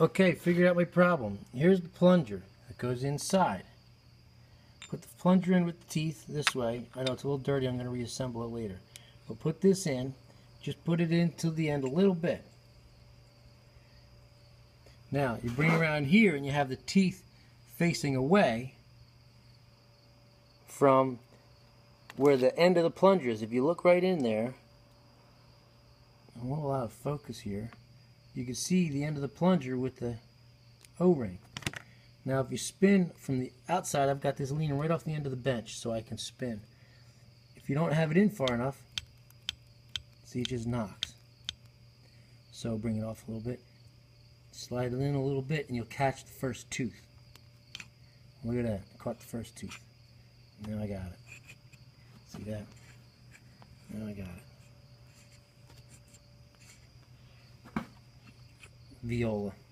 Okay, figured out my problem. Here's the plunger that goes inside. Put the plunger in with the teeth this way. I know it's a little dirty. I'm going to reassemble it later. But put this in. Just put it in to the end a little bit. Now, you bring around here and you have the teeth facing away from where the end of the plunger is. If you look right in there, I won't allow focus here, you can see the end of the plunger with the O-ring. Now if you spin from the outside, I've got this leaning right off the end of the bench so I can spin. If you don't have it in far enough, see it just knocks. So bring it off a little bit, slide it in a little bit and you'll catch the first tooth. Look at that, caught the first tooth. Now I got it. See that? Now I got it. Viola.